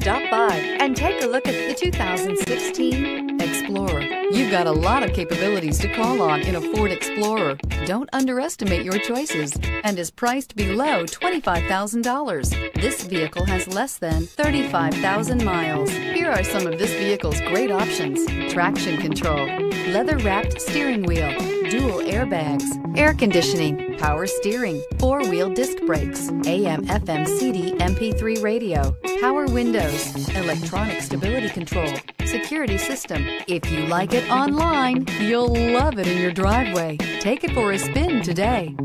Stop by and take a look at the 2016 Explorer. You've got a lot of capabilities to call on in a Ford Explorer. Don't underestimate your choices and is priced below $25,000. This vehicle has less than 35,000 miles. Here are some of this vehicle's great options. Traction control, leather wrapped steering wheel, dual airbags, air conditioning, power steering, four wheel disc brakes, AM, FM, CD, MP3 radio, power windows, electronic stability control, security system. If you like it online, you'll love it in your driveway. Take it for a spin today.